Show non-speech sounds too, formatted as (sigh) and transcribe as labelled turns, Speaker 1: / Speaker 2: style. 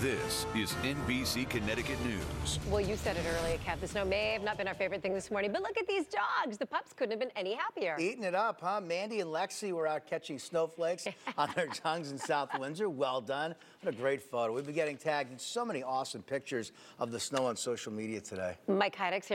Speaker 1: This is NBC Connecticut News.
Speaker 2: Well, you said it earlier, Cap. The snow may have not been our favorite thing this morning, but look at these dogs. The pups couldn't have been any happier.
Speaker 3: Eating it up, huh? Mandy and Lexi were out catching snowflakes (laughs) on their tongues in South Windsor. Well done. What a great photo. We've been getting tagged in so many awesome pictures of the snow on social media today.
Speaker 2: Mike Hydeck's.